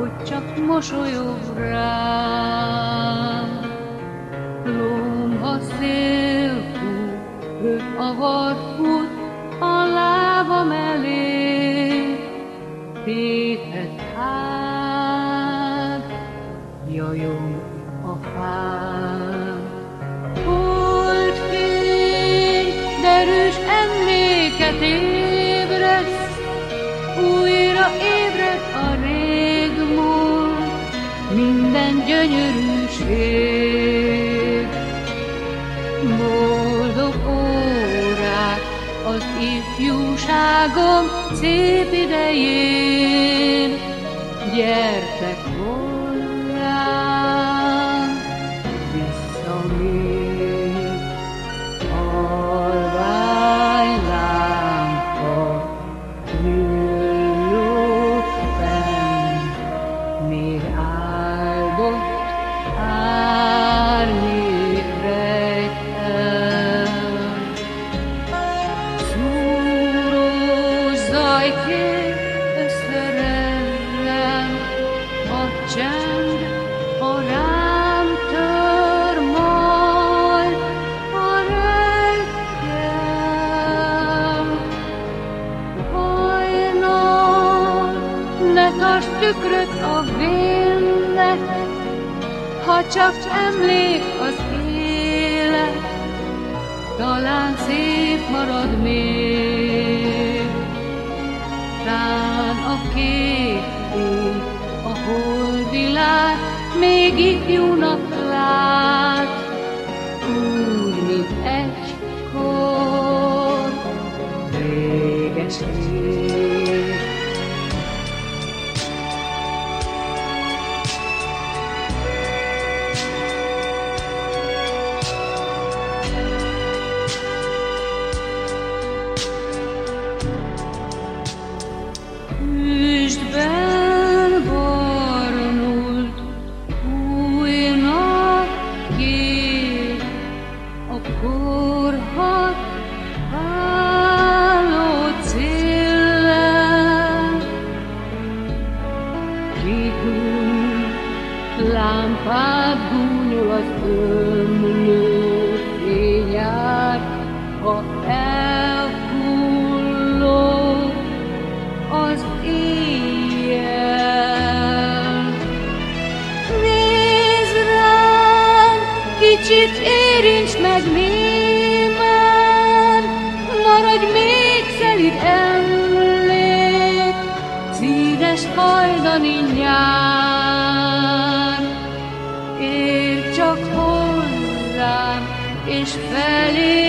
hogy csak mosolyog rám. Lomha szél fúj, ő avar fut a lábam elé, téphet hát, jajong a fám. Holt fény, derűs emléket ébreszt, minden gyönyörűség. Boldog órák az ifjúságom szép idején, gyertek hozzám, Zajkék összerellen, a csend, ha rám tör majd a reggel. Hajnal, ne tarts tükröt a vélnek, ha csak emlék az élet, talán szép marad még. Kék ég, a holdvilág, még ifjúnak lát, úgy, mint egykor, réges-rég. Kihűl, lámpád gúnyol az ömlő fényár, ha elhullok az éjjel. Nézd rám, kicsit érints meg némán, maradj még szelid emlék, színes hajdani ich you.